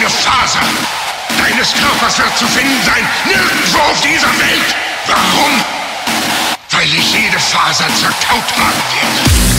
eine Faser deines Körpers wird zu finden sein, nirgendwo auf dieser Welt. Warum? Weil ich jede Faser zerkaut haben werde.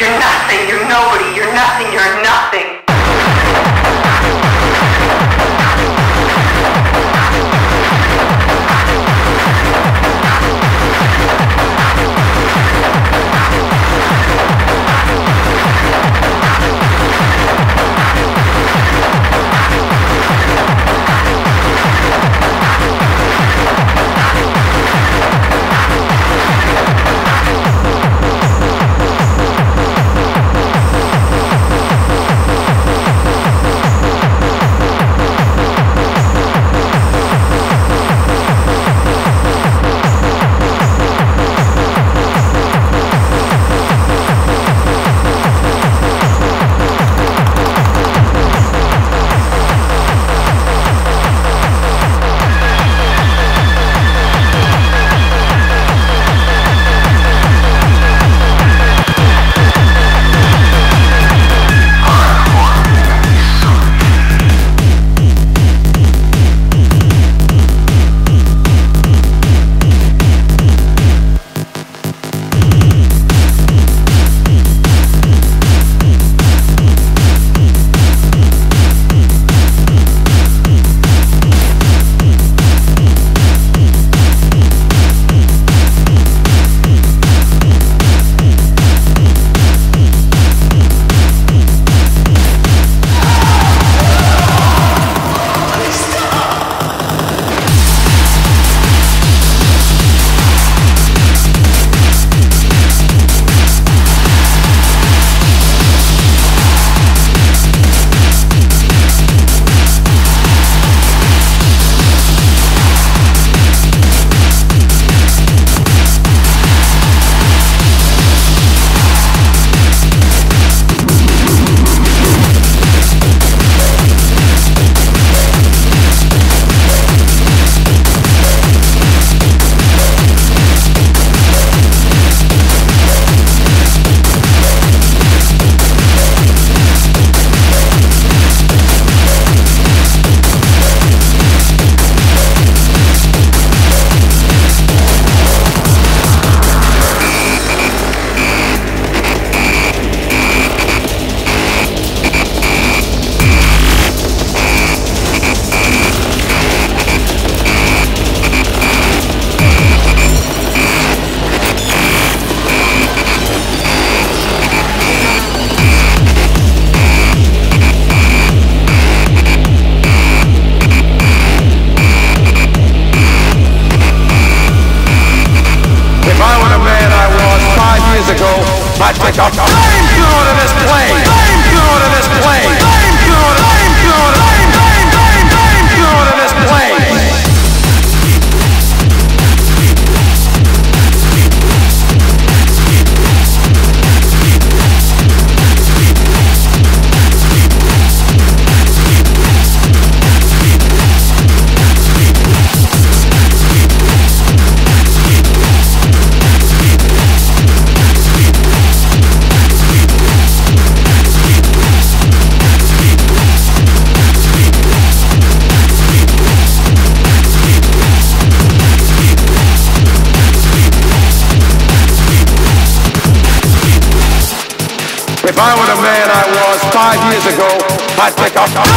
You're nothing, you're nobody, you're nothing, you're nothing. ago, I pick up.